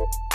you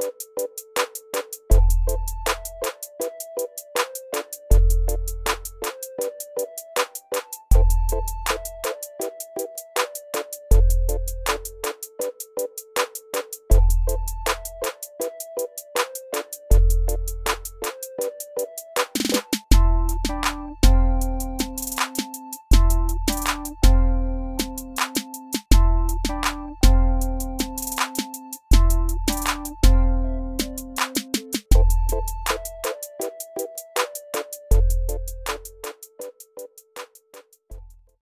you